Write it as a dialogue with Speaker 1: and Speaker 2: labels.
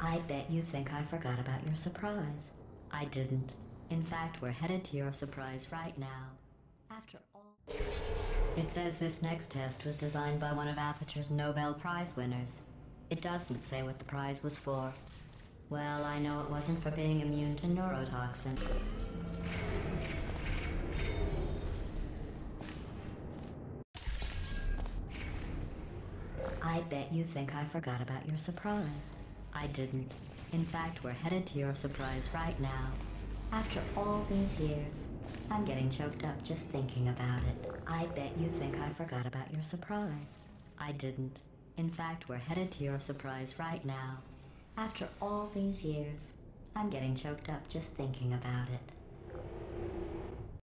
Speaker 1: I bet you think I forgot about your surprise. I didn't. In fact, we're headed to your surprise right now. After all. It says this next test was designed by one of Aperture's Nobel Prize winners. It doesn't say what the prize was for. Well, I know it wasn't for being immune to neurotoxin. I bet you think I forgot about your surprise. I didn't. In fact, we're headed to your surprise right now. After all these years, I'm getting choked up just thinking about it. I bet you think I forgot about your surprise. I didn't. In fact, we're headed to your surprise right now. After all these years, I'm getting choked up just thinking about it.